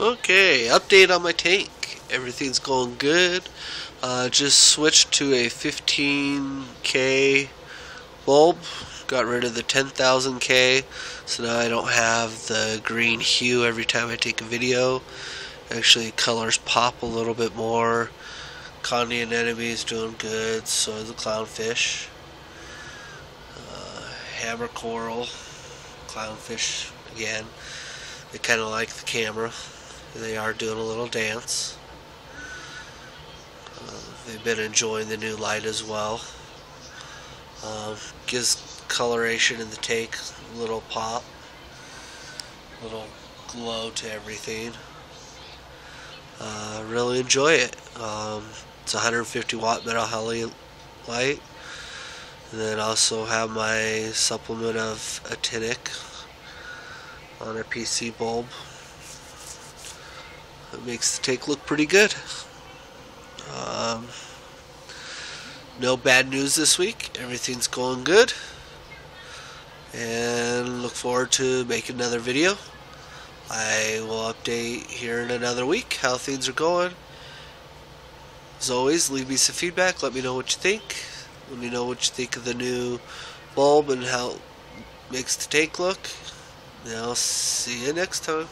Okay, update on my tank. Everything's going good. Uh, just switched to a 15k bulb. Got rid of the 10,000k, so now I don't have the green hue every time I take a video. Actually, colors pop a little bit more. Condy Anemone is doing good, so is the clownfish. Uh, hammer coral, clownfish again. They kind of like the camera. They are doing a little dance. Uh, they've been enjoying the new light as well. Um, gives coloration in the tank, little pop, little glow to everything. Uh, really enjoy it. Um, it's 150 watt metal halide light. And then also have my supplement of actinic on a PC bulb. It makes the tank look pretty good. Um, no bad news this week. Everything's going good. And look forward to making another video. I will update here in another week how things are going. As always, leave me some feedback. Let me know what you think. Let me know what you think of the new bulb and how it makes the tank look. And I'll see you next time.